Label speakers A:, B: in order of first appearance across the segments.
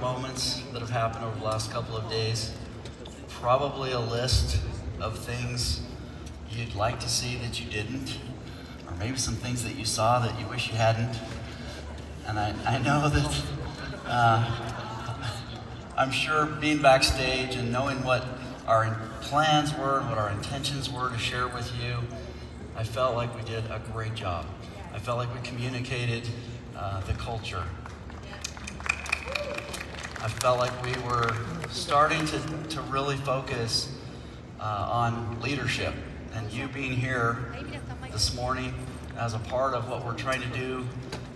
A: moments that have happened over the last couple of days. Probably a list of things you'd like to see that you didn't, or maybe some things that you saw that you wish you hadn't. And I, I know that uh, I'm sure being backstage and knowing what our plans were and what our intentions were to share with you, I felt like we did a great job. I felt like we communicated uh, the culture. I felt like we were starting to, to really focus uh, on leadership. And you being here this morning as a part of what we're trying to do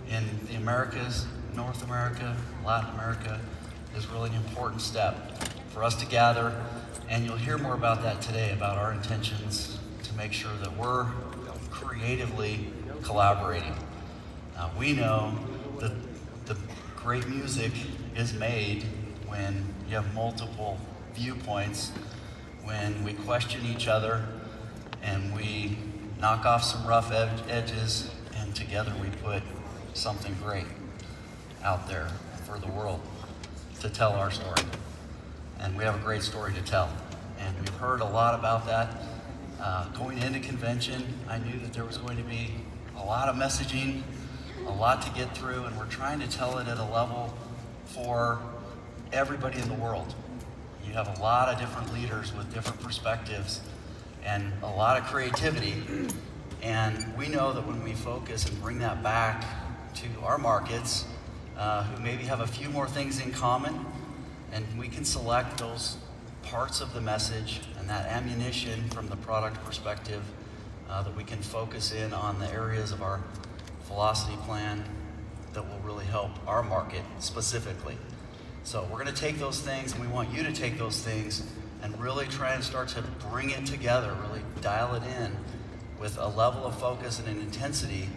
A: in the Americas, North America, Latin America, is really an important step for us to gather. And you'll hear more about that today, about our intentions to make sure that we're creatively collaborating. We know that great music is made when you have multiple viewpoints, when we question each other and we knock off some rough ed edges, and together we put something great out there for the world to tell our story. And we have a great story to tell. And we've heard a lot about that. Uh, going into convention, I knew that there was going to be a lot of messaging, a lot to get through, and we're trying to tell it at a level for everybody in the world. You have a lot of different leaders with different perspectives and a lot of creativity. And we know that when we focus and bring that back to our markets, uh, who maybe have a few more things in common, and we can select those parts of the message and that ammunition from the product perspective uh, that we can focus in on the areas of our velocity plan that will really help our market specifically. So we're going to take those things and we want you to take those things and really try and start to bring it together, really dial it in with a level of focus and an intensity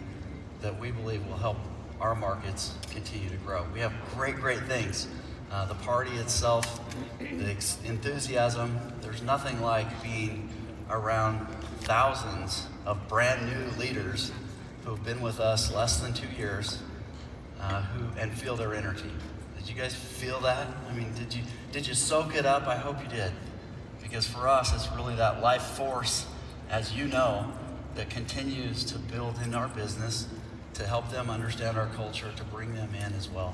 A: that we believe will help our markets continue to grow. We have great, great things. Uh, the party itself, the enthusiasm, there's nothing like being around thousands of brand new leaders who have been with us less than two years uh, who, and feel their energy. Did you guys feel that? I mean, did you, did you soak it up? I hope you did. Because for us, it's really that life force, as you know, that continues to build in our business to help them understand our culture, to bring them in as well.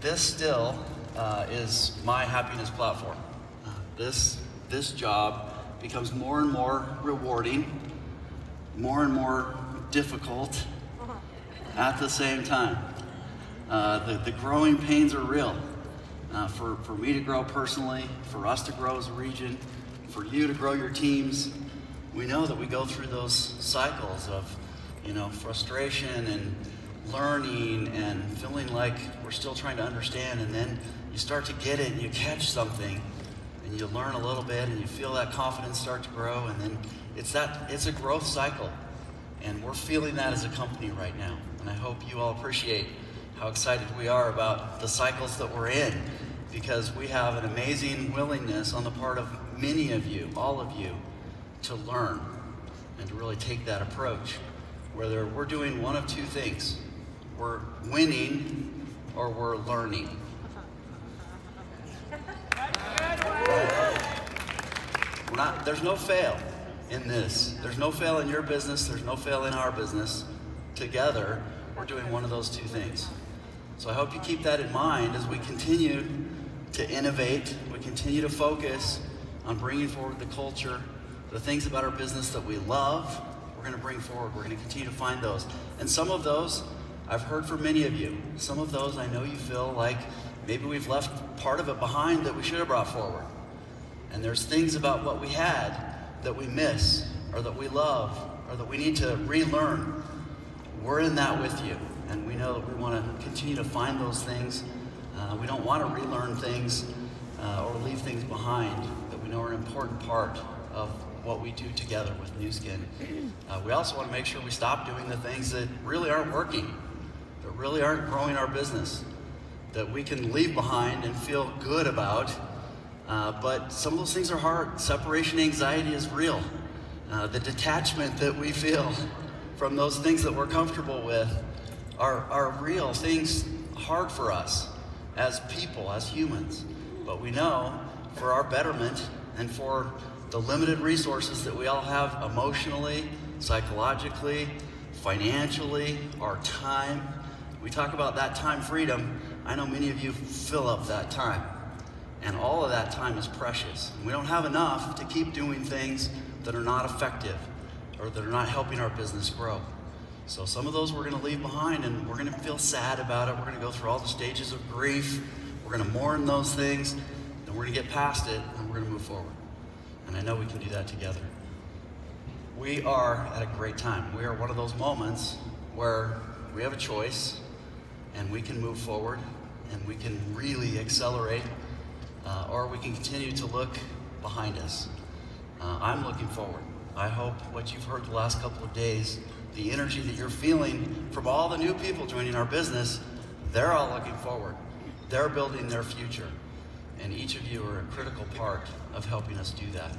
A: This still uh, is my happiness platform. Uh, this, this job becomes more and more rewarding, more and more difficult at the same time. Uh, the, the growing pains are real. Uh, for, for me to grow personally, for us to grow as a region, for you to grow your teams, we know that we go through those cycles of, you know, frustration and learning and feeling like we're still trying to understand, and then you start to get it and you catch something and you learn a little bit and you feel that confidence start to grow, and then it's that it's a growth cycle. And we're feeling that as a company right now. And I hope you all appreciate how excited we are about the cycles that we're in because we have an amazing willingness on the part of many of you, all of you, to learn and to really take that approach. Whether we're doing one of two things we're winning or we're learning. We're not, there's no fail in this. There's no fail in your business, there's no fail in our business. Together, we're doing one of those two things. So I hope you keep that in mind as we continue to innovate, we continue to focus on bringing forward the culture, the things about our business that we love, we're going to bring forward. We're going to continue to find those. And some of those, I've heard from many of you. Some of those I know you feel like maybe we've left part of it behind that we should have brought forward. And there's things about what we had that we miss, or that we love, or that we need to relearn. We're in that with you, and we know that we want to continue to find those things. Uh, we don't want to relearn things uh, or leave things behind that we know are an important part of what we do together with Nu Skin. Uh, we also want to make sure we stop doing the things that really aren't working, that really aren't growing our business, that we can leave behind and feel good about. Uh, but some of those things are hard. Separation anxiety is real. Uh, the detachment that we feel from those things that we're comfortable with are, are real things hard for us. as people, as humans. But we know for our betterment and for the limited resources that we all have emotionally, psychologically, financially, our time. We talk about that time freedom. I know many of you fill up that time. And all of that time is precious. We don't have enough to keep doing things that are not effective or that are not helping our business grow. So some of those we're going to leave behind and we're going to feel sad about it. We're going to go through all the stages of grief. We're going to mourn those things Then we're going to get past it and we're going to move forward. And I know we can do that together. We are at a great time. We are one of those moments where we have a choice and we can move forward and we can really accelerate uh, or we can continue to look behind us. Uh, I'm looking forward. I hope what you've heard the last couple of days, the energy that you're feeling from all the new people joining our business, they're all looking forward. They're building their future. And each of you are a critical part of helping us do that.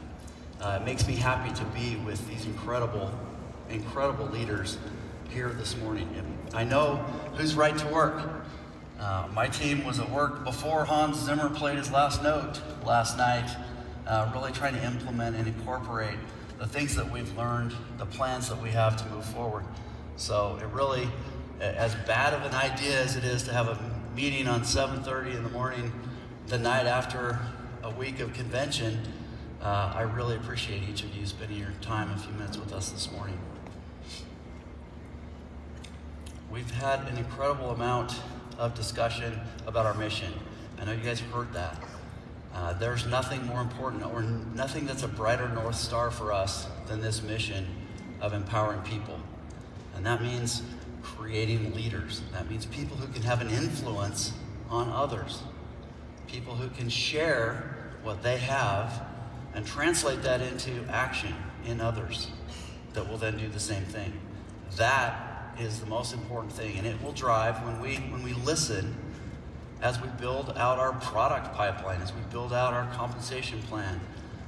A: Uh, it makes me happy to be with these incredible, incredible leaders here this morning. And I know who's right to work. Uh, my team was at work before Hans Zimmer played his last note last night, uh, really trying to implement and incorporate the things that we've learned, the plans that we have to move forward. So it really, as bad of an idea as it is to have a meeting on 7.30 in the morning the night after a week of convention, uh, I really appreciate each of you spending your time a few minutes with us this morning. We've had an incredible amount of discussion about our mission. I know you guys heard that. Uh, there's nothing more important or nothing that's a brighter North Star for us than this mission of empowering people. And that means creating leaders. That means people who can have an influence on others. People who can share what they have and translate that into action in others that will then do the same thing. That is the most important thing, and it will drive when we when we listen as we build out our product pipeline, as we build out our compensation plan,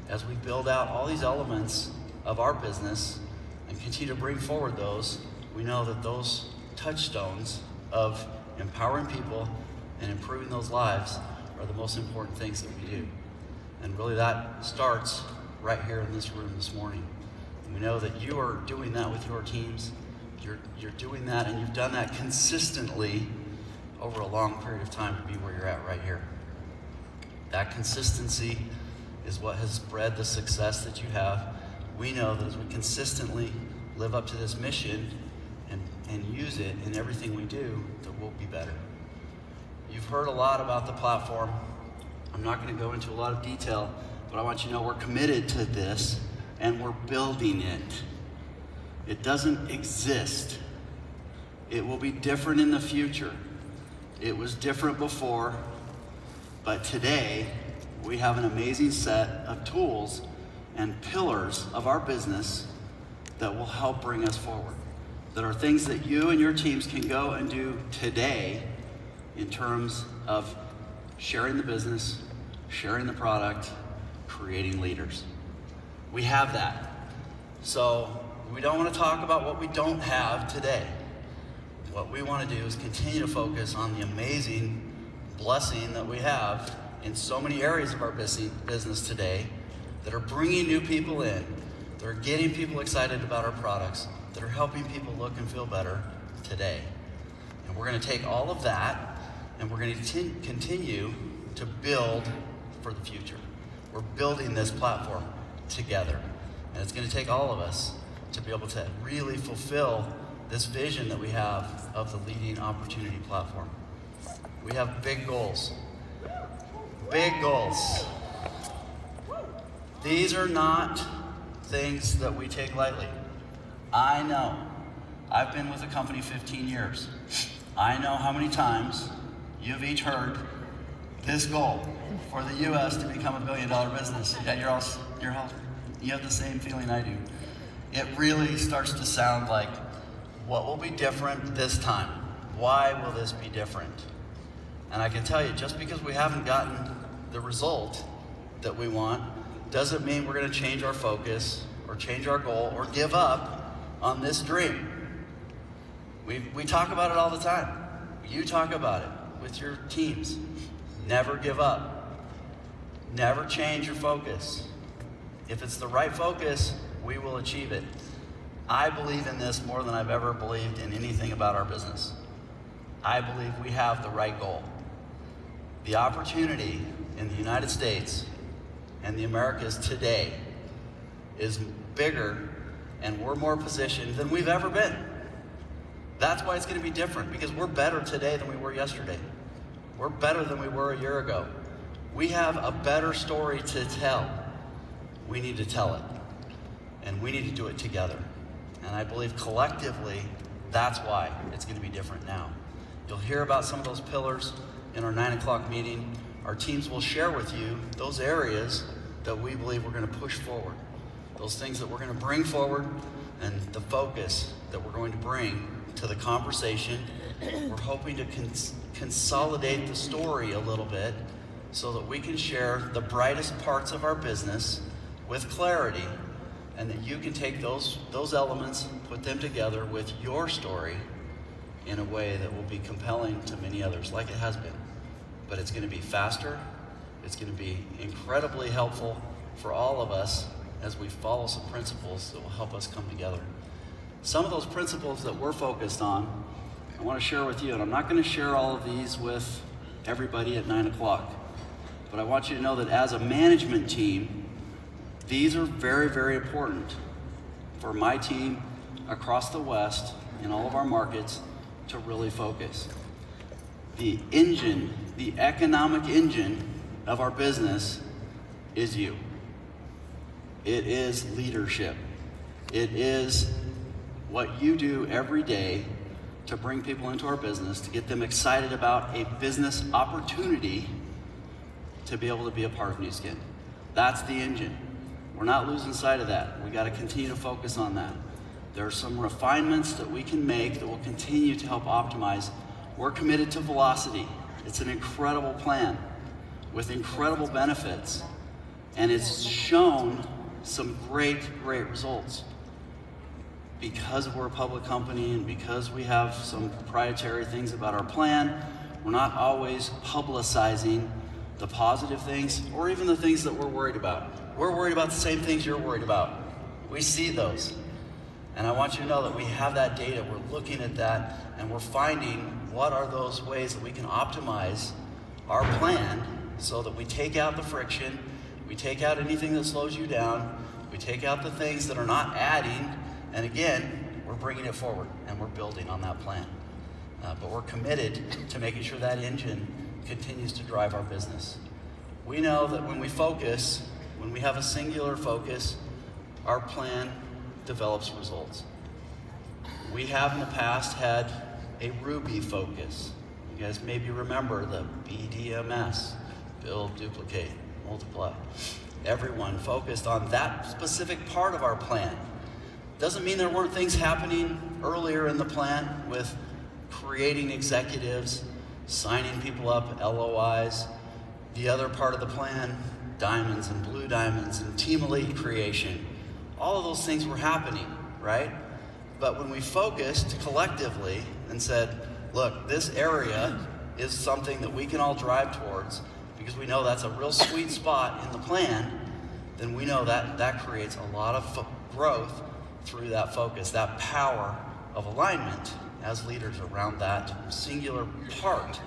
A: as we build out all these elements of our business and continue to bring forward those, we know that those touchstones of empowering people and improving those lives are the most important things that we do. And really that starts right here in this room this morning. And we know that you are doing that with your teams you're, you're doing that and you've done that consistently over a long period of time to be where you're at right here. That consistency is what has bred the success that you have. We know that as we consistently live up to this mission and, and use it in everything we do, that we'll be better. You've heard a lot about the platform. I'm not going to go into a lot of detail, but I want you to know we're committed to this and we're building it. It doesn't exist. It will be different in the future. It was different before, but today we have an amazing set of tools and pillars of our business that will help bring us forward. That are things that you and your teams can go and do today in terms of sharing the business, sharing the product, creating leaders. We have that. So we don't want to talk about what we don't have today. What we want to do is continue to focus on the amazing blessing that we have in so many areas of our business today that are bringing new people in, that are getting people excited about our products, that are helping people look and feel better today. And we're going to take all of that and we're going to continue to build for the future. We're building this platform together. And it's going to take all of us to be able to really fulfill this vision that we have of the leading opportunity platform. We have big goals. Big goals. These are not things that we take lightly. I know. I've been with the company 15 years. I know how many times you've each heard this goal for the U.S. to become a billion dollar business. Yeah, you're all, you're all, you have the same feeling I do it really starts to sound like what will be different this time? Why will this be different? And I can tell you, just because we haven't gotten the result that we want doesn't mean we're going to change our focus or change our goal or give up on this dream. We, we talk about it all the time. You talk about it. with your teams. Never give up. Never change your focus. If it's the right focus, we will achieve it. I believe in this more than I've ever believed in anything about our business. I believe we have the right goal. The opportunity in the United States and the Americas today is bigger and we're more positioned than we've ever been. That's why it's going to be different because we're better today than we were yesterday. We're better than we were a year ago. We have a better story to tell. We need to tell it. And we need to do it together. And I believe collectively, that's why it's going to be different now. You'll hear about some of those pillars in our 9 o'clock meeting. Our teams will share with you those areas that we believe we're going to push forward, those things that we're going to bring forward, and the focus that we're going to bring to the conversation. We're hoping to cons consolidate the story a little bit so that we can share the brightest parts of our business with clarity and that you can take those, those elements, put them together with your story in a way that will be compelling to many others, like it has been. But it's going to be faster, it's going to be incredibly helpful for all of us as we follow some principles that will help us come together. Some of those principles that we're focused on, I want to share with you, and I'm not going to share all of these with everybody at 9 o'clock. But I want you to know that as a management team, these are very, very important for my team across the West in all of our markets to really focus. The engine, the economic engine of our business is you. It is leadership. It is what you do every day to bring people into our business, to get them excited about a business opportunity to be able to be a part of Nu Skin. That's the engine. We're not losing sight of that. We got to continue to focus on that. There are some refinements that we can make that will continue to help optimize. We're committed to velocity. It's an incredible plan with incredible benefits, and it's shown some great, great results. Because we're a public company and because we have some proprietary things about our plan, we're not always publicizing the positive things, or even the things that we're worried about. We're worried about the same things you're worried about. We see those. And I want you to know that we have that data, we're looking at that, and we're finding what are those ways that we can optimize our plan so that we take out the friction, we take out anything that slows you down, we take out the things that are not adding, and again, we're bringing it forward and we're building on that plan. Uh, but we're committed to making sure that engine continues to drive our business. We know that when we focus, when we have a singular focus, our plan develops results. We have in the past had a Ruby focus. You guys maybe remember the BDMS, build, duplicate, multiply. Everyone focused on that specific part of our plan. Doesn't mean there weren't things happening earlier in the plan with creating executives, signing people up, LOIs. The other part of the plan, diamonds and blue diamonds and team elite creation. All of those things were happening, right? But when we focused collectively and said, look, this area is something that we can all drive towards because we know that's a real sweet spot in the plan, then we know that that creates a lot of growth through that focus, that power of alignment as leaders around that singular part.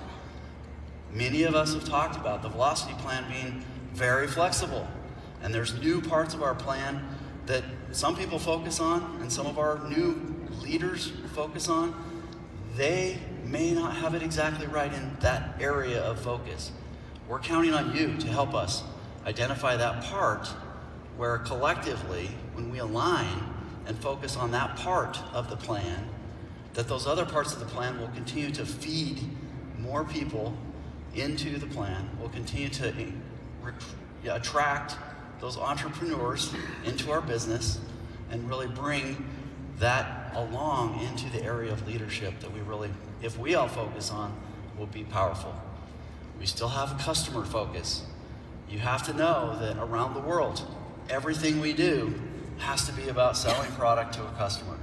A: Many of us have talked about the velocity plan being very flexible. And there's new parts of our plan that some people focus on and some of our new leaders focus on. They may not have it exactly right in that area of focus. We're counting on you to help us identify that part where collectively, when we align and focus on that part of the plan, that those other parts of the plan will continue to feed more people into the plan, will continue to attract those entrepreneurs into our business and really bring that along into the area of leadership that we really, if we all focus on, will be powerful. We still have a customer focus. You have to know that around the world, everything we do has to be about selling product to a customer.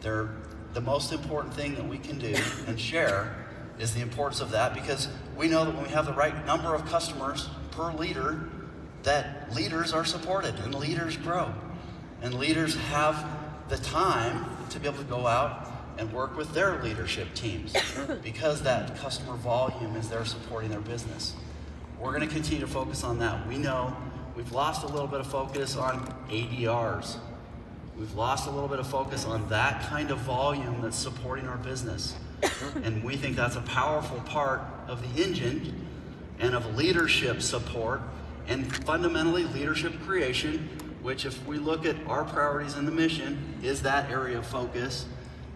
A: There, the most important thing that we can do and share is the importance of that because we know that when we have the right number of customers per leader, that leaders are supported and leaders grow. And leaders have the time to be able to go out and work with their leadership teams because that customer volume is there supporting their business. We're going to continue to focus on that. We know we've lost a little bit of focus on ADRs. We've lost a little bit of focus on that kind of volume that's supporting our business. And we think that's a powerful part of the engine and of leadership support and fundamentally leadership creation, which if we look at our priorities in the mission, is that area of focus.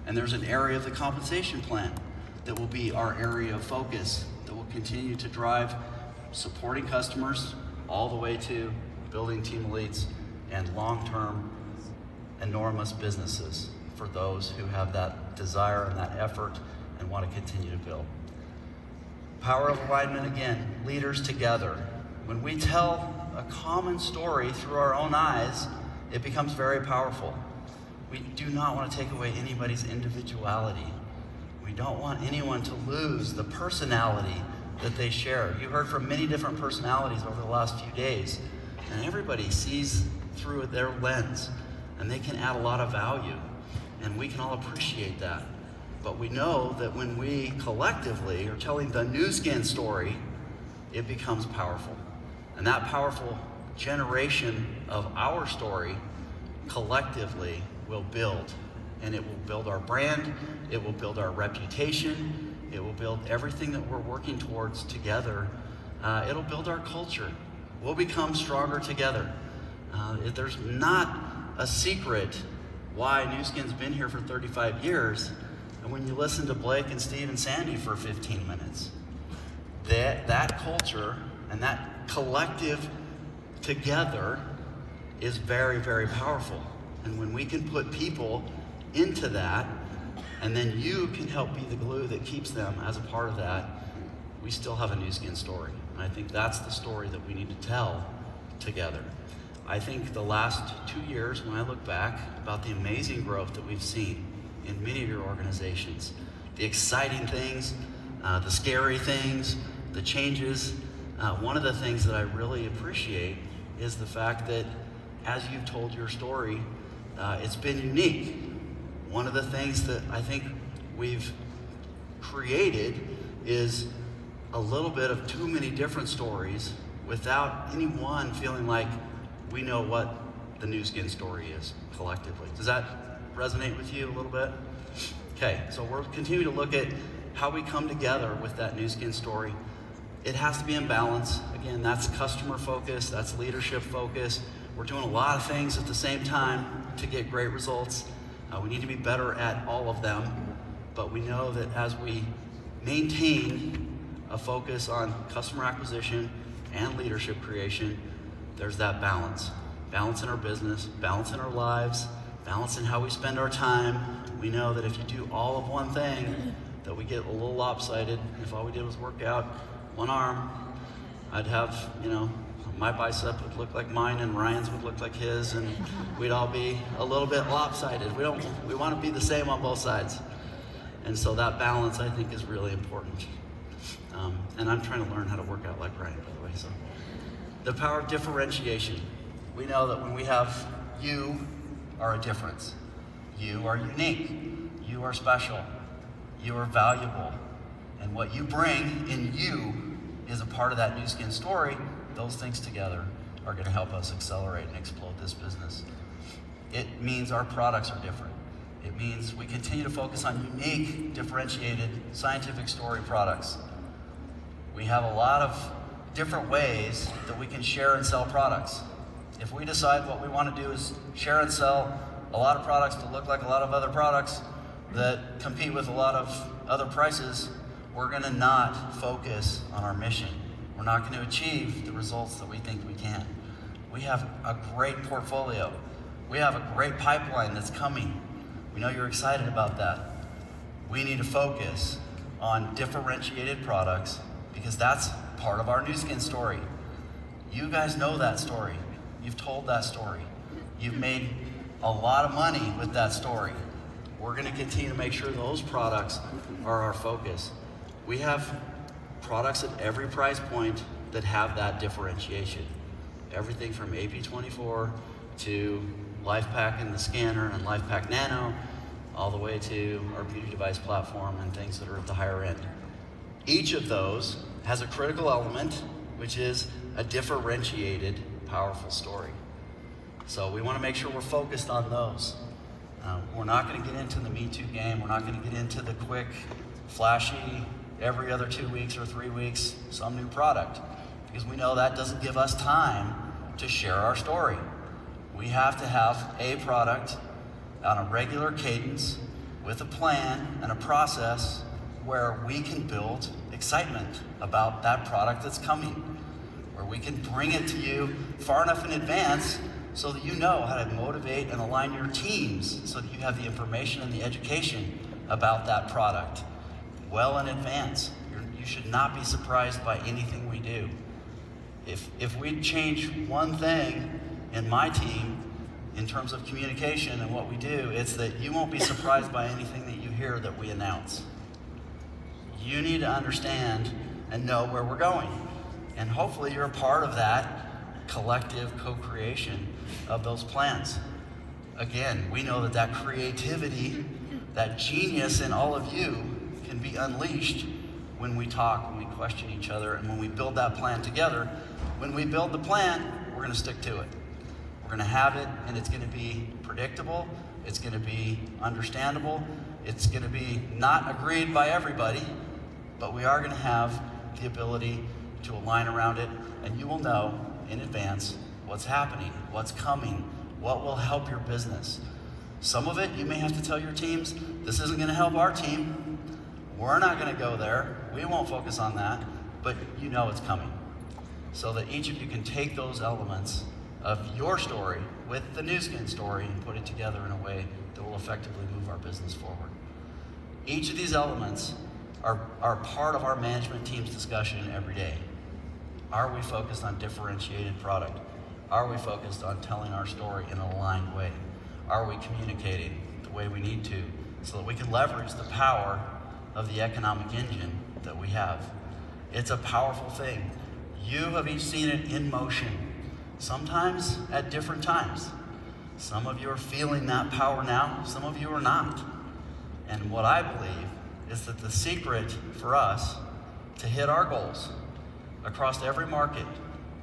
A: And there's an area of the compensation plan that will be our area of focus that will continue to drive supporting customers all the way to building team elites and long-term enormous businesses for those who have that desire and that effort and want to continue to build. Power of alignment again, leaders together. When we tell a common story through our own eyes, it becomes very powerful. We do not want to take away anybody's individuality. We don't want anyone to lose the personality that they share. You heard from many different personalities over the last few days, and everybody sees through their lens, and they can add a lot of value, and we can all appreciate that. But we know that when we collectively are telling the Nu Skin story, it becomes powerful. And that powerful generation of our story collectively will build. And it will build our brand, it will build our reputation, it will build everything that we're working towards together. Uh, it'll build our culture. We'll become stronger together. Uh, there's not a secret why Nu Skin's been here for 35 years. And when you listen to Blake and Steve and Sandy for 15 minutes, that, that culture and that collective together is very, very powerful. And when we can put people into that, and then you can help be the glue that keeps them as a part of that, we still have a Nu Skin story. And I think that's the story that we need to tell together. I think the last two years, when I look back, about the amazing growth that we've seen in many of your organizations, the exciting things, uh, the scary things, the changes. Uh, one of the things that I really appreciate is the fact that as you've told your story, uh, it's been unique. One of the things that I think we've created is a little bit of too many different stories without anyone feeling like we know what the Nu Skin story is collectively. Does that resonate with you a little bit? Okay, so we're continuing to look at how we come together with that Nu Skin story. It has to be in balance. Again, that's customer focus, that's leadership focus. We're doing a lot of things at the same time to get great results. Uh, we need to be better at all of them, but we know that as we maintain a focus on customer acquisition and leadership creation, there's that balance. Balance in our business, balance in our lives, balance in how we spend our time. We know that if you do all of one thing, that we get a little lopsided. If all we did was work out one arm, I'd have, you know, my bicep would look like mine and Ryan's would look like his, and we'd all be a little bit lopsided. We don't, we want to be the same on both sides. And so that balance, I think, is really important. Um, and I'm trying to learn how to work out like Ryan, by the way. So, the power of differentiation. We know that when we have you are a difference. You are unique. You are special. You are valuable. And what you bring in you is a part of that Nu Skin story. Those things together are going to help us accelerate and explode this business. It means our products are different. It means we continue to focus on unique, differentiated, scientific story products. We have a lot of different ways that we can share and sell products. If we decide what we want to do is share and sell a lot of products to look like a lot of other products that compete with a lot of other prices, we're going to not focus on our mission. We're not going to achieve the results that we think we can. We have a great portfolio. We have a great pipeline that's coming. We know you're excited about that. We need to focus on differentiated products because that's part of our Nu Skin story. You guys know that story. You've told that story. You've made a lot of money with that story. We're going to continue to make sure those products are our focus. We have products at every price point that have that differentiation. Everything from AP24 to LifePak and the scanner and LifePak Nano, all the way to our beauty device platform and things that are at the higher end. Each of those has a critical element, which is a differentiated, powerful story. So we want to make sure we're focused on those. Uh, we're not going to get into the Me Too game. We're not going to get into the quick, flashy, every other two weeks or three weeks, some new product. Because we know that doesn't give us time to share our story. We have to have a product on a regular cadence with a plan and a process where we can build excitement about that product that's coming, where we can bring it to you far enough in advance so that you know how to motivate and align your teams so that you have the information and the education about that product well in advance. You're, you should not be surprised by anything we do. If, if we change one thing in my team in terms of communication and what we do, it's that you won't be surprised by anything that you hear that we announce. You need to understand and know where we're going. And hopefully you're a part of that collective co-creation of those plans. Again, we know that that creativity, that genius in all of you can be unleashed when we talk, when we question each other, and when we build that plan together. When we build the plan, we're going to stick to it. We're going to have it, and it's going to be predictable, it's going to be understandable, it's going to be not agreed by everybody, but we are going to have the ability to align around it, and you will know in advance what's happening, what's coming, what will help your business. Some of it you may have to tell your teams, this isn't going to help our team. We're not going to go there. We won't focus on that, but you know it's coming. So that each of you can take those elements of your story with the Nu Skin story and put it together in a way that will effectively move our business forward. Each of these elements are, are part of our management team's discussion every day. Are we focused on differentiated product? Are we focused on telling our story in a aligned way? Are we communicating the way we need to so that we can leverage the power of the economic engine that we have? It's a powerful thing. You have each seen it in motion, sometimes at different times. Some of you are feeling that power now, some of you are not. And what I believe is that the secret for us to hit our goals across every market,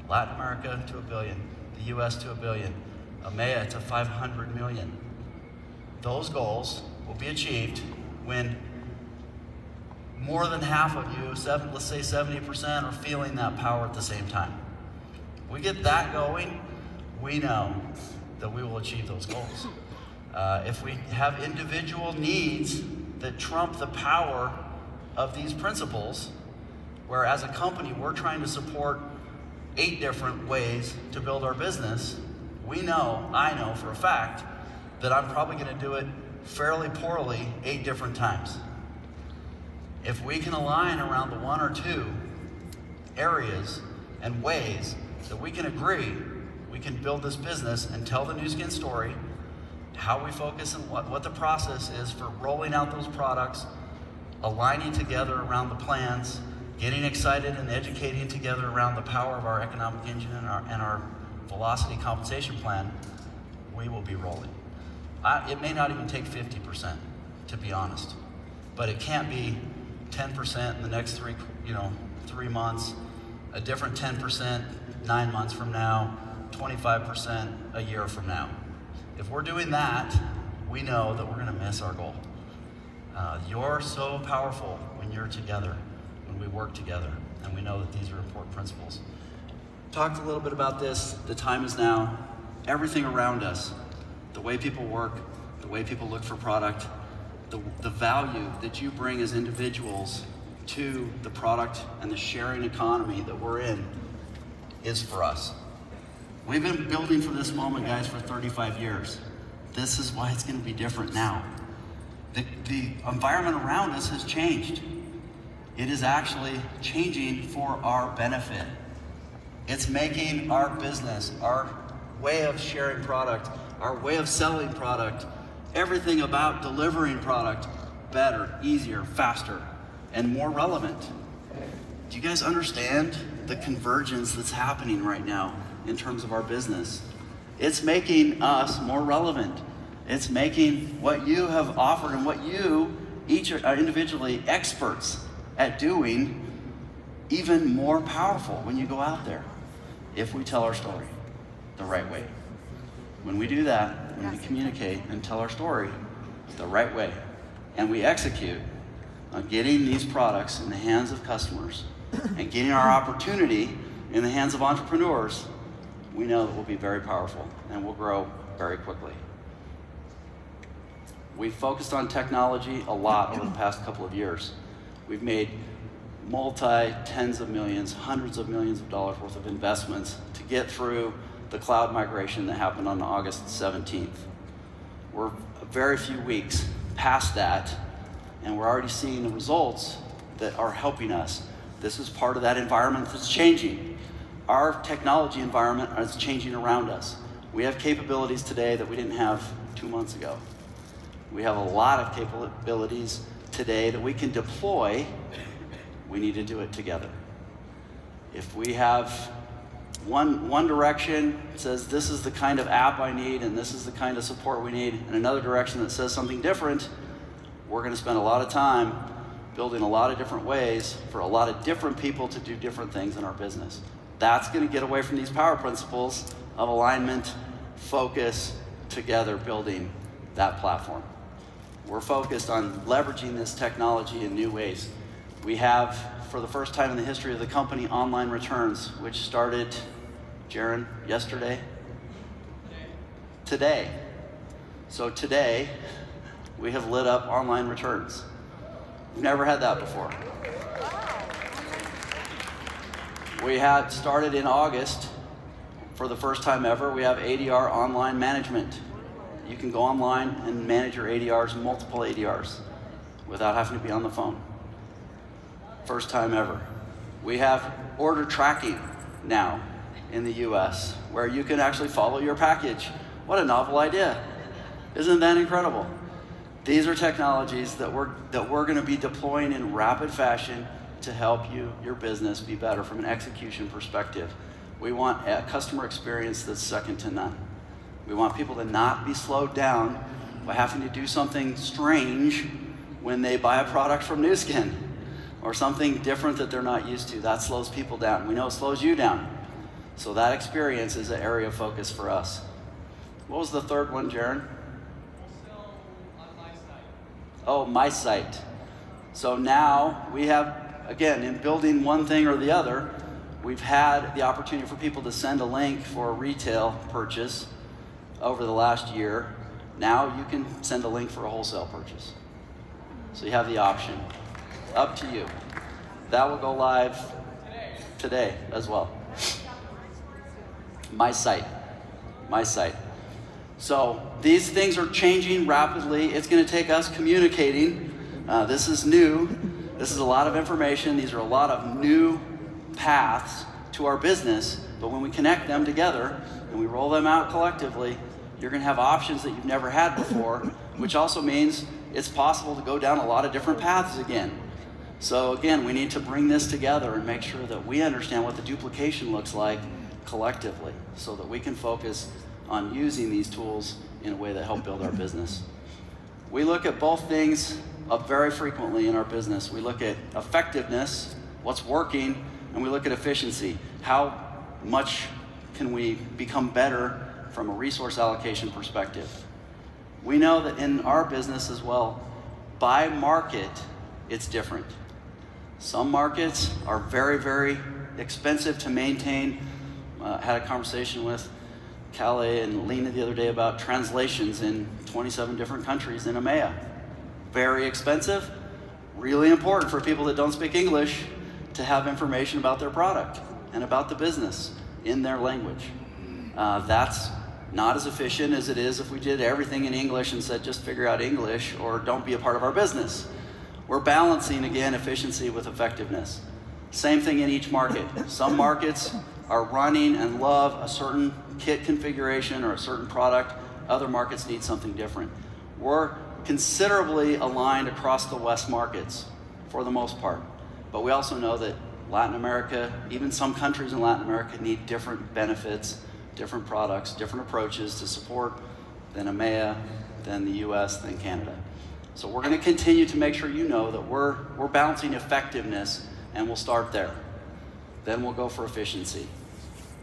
A: Latin America to a billion, the US to a billion, EMEA to 500 million. Those goals will be achieved when more than half of you, seven, let's say 70%, are feeling that power at the same time. We get that going, we know that we will achieve those goals. Uh, if we have individual needs that trump the power of these principles, where as a company we're trying to support eight different ways to build our business, we know, I know for a fact, that I'm probably going to do it fairly poorly eight different times. If we can align around the one or two areas and ways that we can agree, we can build this business and tell the Nu Skin story, how we focus and what, what the process is for rolling out those products, aligning together around the plans, getting excited and educating together around the power of our economic engine and our, and our velocity compensation plan, we will be rolling. I, it may not even take 50%, to be honest, but it can't be 10% in the next three, you know, three months, a different 10% nine months from now, 25% a year from now. If we're doing that, we know that we're going to miss our goal. Uh, you're so powerful when you're together when we work together. And we know that these are important principles. Talked a little bit about this. The time is now. Everything around us, the way people work, the way people look for product, the, the value that you bring as individuals to the product and the sharing economy that we're in is for us. We've been building for this moment, guys, for 35 years. This is why it's going to be different now. The, the environment around us has changed. It is actually changing for our benefit. It's making our business, our way of sharing product, our way of selling product, everything about delivering product better, easier, faster. and more relevant. Do you guys understand the convergence that's happening right now in terms of our business? It's making us more relevant. It's making what you have offered and what you each are individually experts at doing even more powerful when you go out there if we tell our story the right way. When we do that, when we communicate and tell our story the right way, and we execute on getting these products in the hands of customers and getting our opportunity in the hands of entrepreneurs, we know that we'll be very powerful and we'll grow very quickly. We've focused on technology a lot over the past couple of years. We've made multi tens of millions, hundreds of millions of dollars worth of investments to get through the cloud migration that happened on August 17th. We're very few weeks past that, and we're already seeing the results that are helping us. This is part of that environment that's changing. Our technology environment is changing around us. We have capabilities today that we didn't have two months ago. We have a lot of capabilities today that we can deploy. We need to do it together. If we have one, one direction that says this is the kind of app I need and this is the kind of support we need, and another direction that says something different, we're going to spend a lot of time building a lot of different ways for a lot of different people to do different things in our business. That's going to get away from these power principles of alignment, focus, together building that platform. We're focused on leveraging this technology in new ways. We have, for the first time in the history of the company, online returns, which started, Jaron, yesterday? Today. So today, we have lit up online returns. We've never had that before. We had started in August. For the first time ever, we have ADR online management. You can go online and manage your ADRs, multiple ADRs, without having to be on the phone. First time ever. We have order tracking now in the US where you can actually follow your package. What a novel idea. Isn't that incredible? These are technologies that we're, that we're going to be deploying in rapid fashion to help you, your business, be better from an execution perspective. We want a customer experience that's second to none. We want people to not be slowed down by having to do something strange when they buy a product from Nu Skin or something different that they're not used to. That slows people down. We know it slows you down. So that experience is an area of focus for us. What was the third one, Jaron? Oh, my site. So now we have, again, in building one thing or the other, we've had the opportunity for people to send a link for a retail purchase over the last year. Now you can send a link for a wholesale purchase. So you have the option. Up to you. That will go live today as well. My site. My site. So these things are changing rapidly. It's going to take us communicating. Uh, this is new. This is a lot of information. These are a lot of new paths to our business. But when we connect them together and we roll them out collectively, you're going to have options that you've never had before, which also means it's possible to go down a lot of different paths again. So again, we need to bring this together and make sure that we understand what the duplication looks like collectively so that we can focus on using these tools in a way that help build our business. We look at both things up very frequently in our business. We look at effectiveness, what's working, and we look at efficiency. How much can we become better from a resource allocation perspective? We know that in our business as well, by market, it's different. Some markets are very, very expensive to maintain. Uh, had a conversation with Calais and Lena the other day about translations in 27 different countries in EMEA. Very expensive, really important for people that don't speak English to have information about their product and about the business in their language. Uh, that's not as efficient as it is if we did everything in English and said just figure out English or don't be a part of our business. We're balancing again efficiency with effectiveness. Same thing in each market. Some markets are running and love a certain kit configuration or a certain product. Other markets need something different. We're considerably aligned across the West markets for the most part. But we also know that Latin America, even some countries in Latin America, need different benefits, different products, different approaches to support than EMEA, than the US, than Canada. So we're going to continue to make sure you know that we're, we're balancing effectiveness, and we'll start there. Then we'll go for efficiency.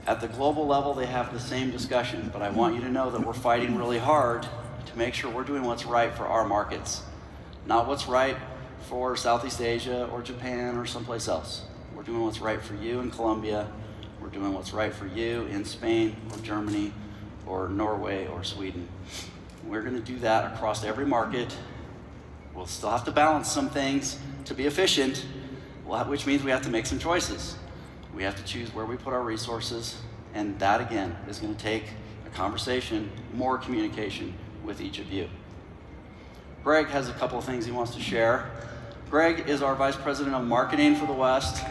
A: At the global level, they have the same discussion, but I want you to know that we're fighting really hard to make sure we're doing what's right for our markets, not what's right for Southeast Asia or Japan or someplace else. We're doing what's right for you in Colombia. We're doing what's right for you in Spain or Germany or Norway or Sweden. We're going to do that across every market. We'll still have to balance some things to be efficient, which means we have to make some choices. We have to choose where we put our resources, and that again is going to take a conversation, more communication with each of you. Greg has a couple of things he wants to share. Greg is our Vice President of Marketing for the West.